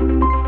Música